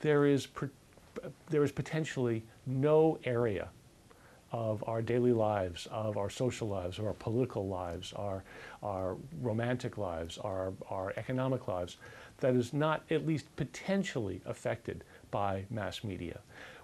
there is, there is potentially no area of our daily lives, of our social lives, of our political lives, our, our romantic lives, our, our economic lives, that is not at least potentially affected by mass media.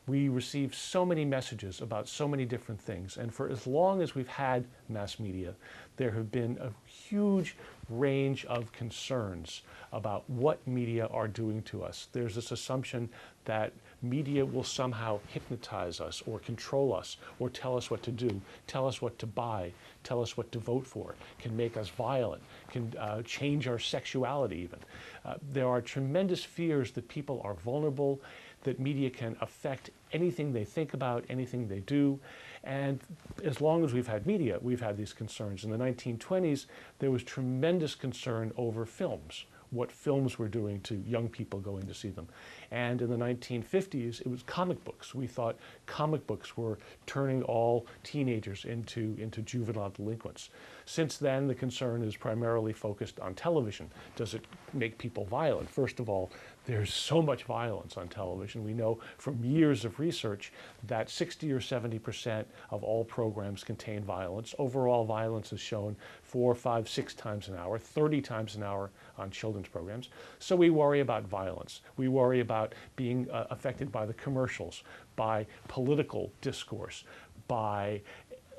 We receive so many messages about so many different things, and for as long as we've had mass media, there have been a huge range of concerns about what media are doing to us. There's this assumption that media will somehow hypnotize us or control us or tell us what to do, tell us what to buy, tell us what to vote for, can make us violent, can uh, change our sexuality even. Uh, there are tremendous fears that people are vulnerable, that media can affect anything they think about, anything they do. And as long as we've had media, we've had these concerns. In the 1920s, there was tremendous concern over films what films were doing to young people going to see them. And in the 1950s, it was comic books. We thought comic books were turning all teenagers into, into juvenile delinquents. Since then, the concern is primarily focused on television. Does it make people violent? First of all, there's so much violence on television. We know from years of research that 60 or 70 percent of all programs contain violence. Overall violence is shown four, five, six times an hour, 30 times an hour on children's programs. So we worry about violence. We worry about being uh, affected by the commercials, by political discourse, by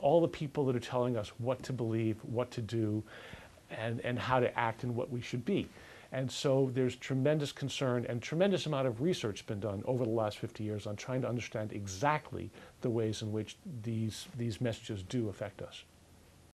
all the people that are telling us what to believe, what to do, and, and how to act and what we should be. And so there's tremendous concern and tremendous amount of research been done over the last 50 years on trying to understand exactly the ways in which these, these messages do affect us.